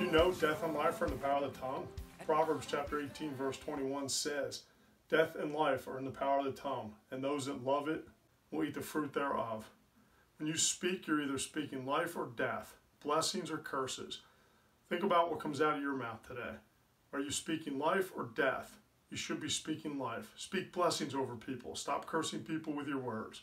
you know death and life are in the power of the tongue? Proverbs chapter 18, verse 21 says, Death and life are in the power of the tongue, and those that love it will eat the fruit thereof. When you speak, you're either speaking life or death, blessings or curses. Think about what comes out of your mouth today. Are you speaking life or death? You should be speaking life. Speak blessings over people. Stop cursing people with your words.